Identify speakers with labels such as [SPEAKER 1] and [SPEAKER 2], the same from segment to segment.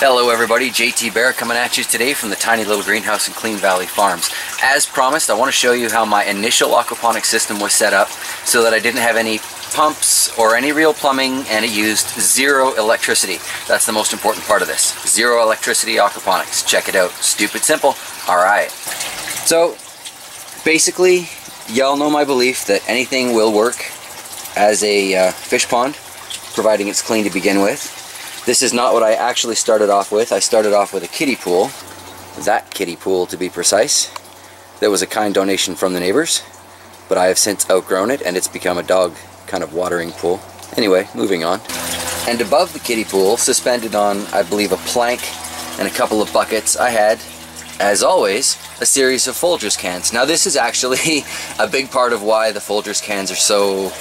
[SPEAKER 1] Hello everybody, JT Bear coming at you today from the tiny little greenhouse in Clean Valley Farms. As promised, I want to show you how my initial aquaponics system was set up so that I didn't have any pumps or any real plumbing and it used zero electricity. That's the most important part of this. Zero electricity aquaponics. Check it out. Stupid simple. Alright. So, basically, y'all know my belief that anything will work as a uh, fish pond, providing it's clean to begin with. This is not what I actually started off with. I started off with a kiddie pool, that kiddie pool to be precise. That was a kind donation from the neighbors, but I have since outgrown it and it's become a dog kind of watering pool. Anyway, moving on. And above the kiddie pool, suspended on, I believe, a plank and a couple of buckets, I had, as always, a series of Folgers cans. Now this is actually a big part of why the Folgers cans are so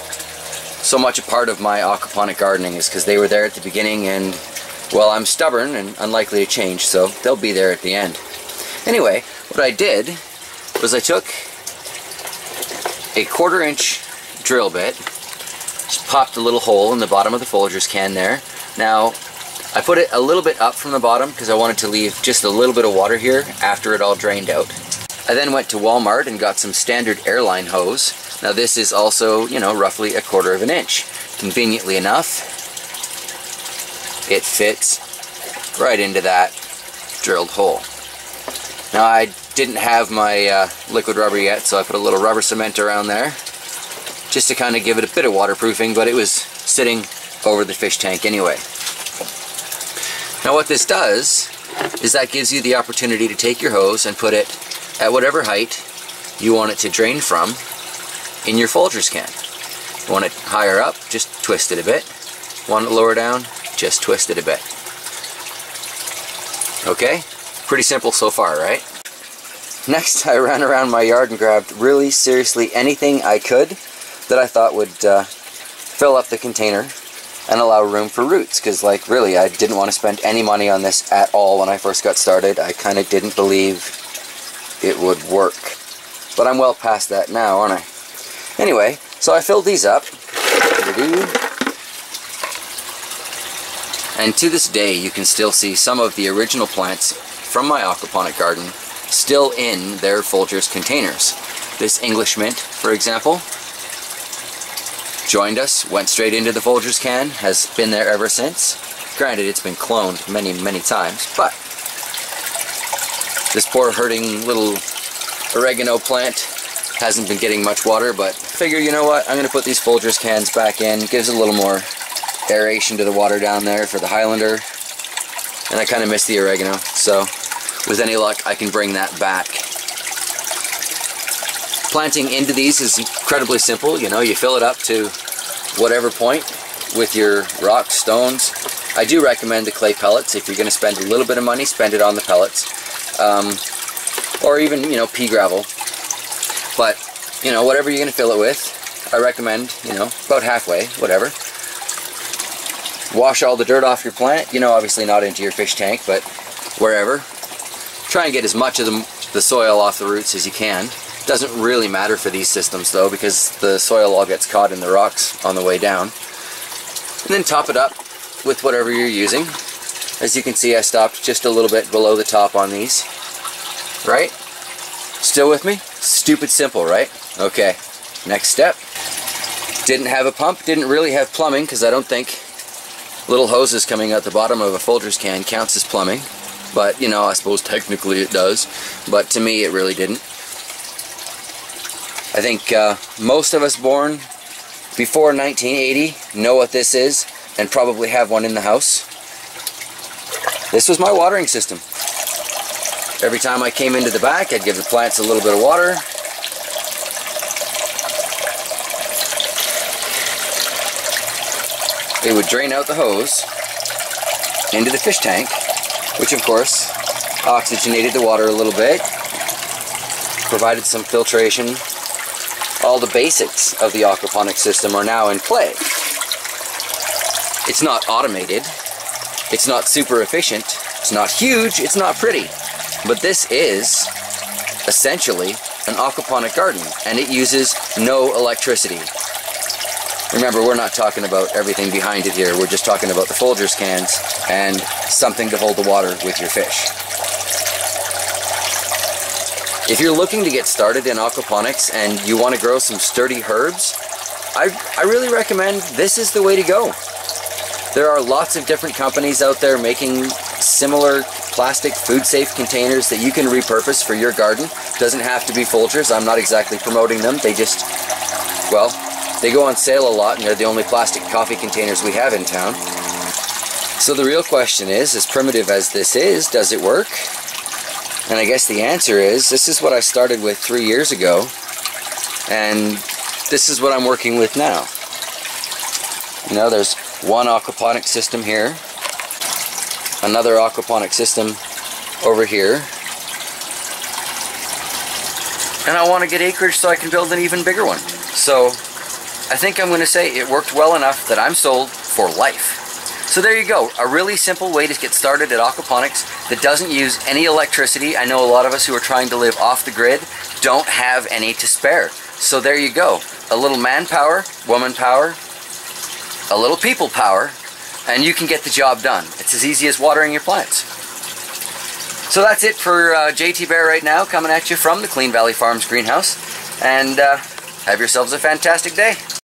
[SPEAKER 1] so much a part of my aquaponic gardening is because they were there at the beginning and well I'm stubborn and unlikely to change so they'll be there at the end. Anyway, what I did was I took a quarter inch drill bit, just popped a little hole in the bottom of the Folgers can there. Now I put it a little bit up from the bottom because I wanted to leave just a little bit of water here after it all drained out. I then went to Walmart and got some standard airline hose now this is also, you know, roughly a quarter of an inch. Conveniently enough, it fits right into that drilled hole. Now I didn't have my uh, liquid rubber yet, so I put a little rubber cement around there just to kind of give it a bit of waterproofing, but it was sitting over the fish tank anyway. Now what this does is that gives you the opportunity to take your hose and put it at whatever height you want it to drain from in your Folgers can. You want it higher up, just twist it a bit. Want it lower down, just twist it a bit. Okay? Pretty simple so far, right? Next, I ran around my yard and grabbed really seriously anything I could that I thought would uh, fill up the container and allow room for roots because like really I didn't want to spend any money on this at all when I first got started. I kind of didn't believe it would work. But I'm well past that now, aren't I? Anyway, so I filled these up. And to this day, you can still see some of the original plants from my aquaponic garden still in their Folgers containers. This English mint, for example, joined us, went straight into the Folgers can, has been there ever since. Granted, it's been cloned many, many times, but this poor hurting little oregano plant hasn't been getting much water, but figure, you know what, I'm going to put these Folgers cans back in. Gives a little more aeration to the water down there for the Highlander. And I kind of miss the oregano, so with any luck, I can bring that back. Planting into these is incredibly simple. You know, you fill it up to whatever point with your rocks, stones. I do recommend the clay pellets. If you're going to spend a little bit of money, spend it on the pellets. Um, or even, you know, pea gravel. But, you know, whatever you're going to fill it with, I recommend, you know, about halfway, whatever. Wash all the dirt off your plant, you know, obviously not into your fish tank, but wherever. Try and get as much of the, the soil off the roots as you can. Doesn't really matter for these systems though, because the soil all gets caught in the rocks on the way down. And then top it up with whatever you're using. As you can see, I stopped just a little bit below the top on these. Right? Still with me? Stupid simple, right? Okay, next step. Didn't have a pump, didn't really have plumbing because I don't think little hoses coming out the bottom of a Folgers can counts as plumbing. But, you know, I suppose technically it does. But to me, it really didn't. I think uh, most of us born before 1980 know what this is and probably have one in the house. This was my watering system. Every time I came into the back, I'd give the plants a little bit of water. It would drain out the hose into the fish tank, which of course oxygenated the water a little bit, provided some filtration. All the basics of the aquaponic system are now in play. It's not automated, it's not super efficient, it's not huge, it's not pretty. But this is essentially an aquaponic garden and it uses no electricity. Remember, we're not talking about everything behind it here. We're just talking about the Folgers cans and something to hold the water with your fish. If you're looking to get started in aquaponics and you want to grow some sturdy herbs, I, I really recommend this is the way to go. There are lots of different companies out there making similar plastic food safe containers that you can repurpose for your garden. Doesn't have to be Folgers. I'm not exactly promoting them. They just, well, they go on sale a lot and they're the only plastic coffee containers we have in town. So the real question is, as primitive as this is, does it work? And I guess the answer is, this is what I started with three years ago, and this is what I'm working with now. You know, there's one aquaponic system here, another aquaponic system over here, and I want to get acreage so I can build an even bigger one. So I think I'm going to say it worked well enough that I'm sold for life. So there you go, a really simple way to get started at aquaponics that doesn't use any electricity. I know a lot of us who are trying to live off the grid don't have any to spare. So there you go, a little manpower, woman power, a little people power, and you can get the job done. It's as easy as watering your plants. So that's it for uh, JT Bear right now, coming at you from the Clean Valley Farms greenhouse. And uh, have yourselves a fantastic day.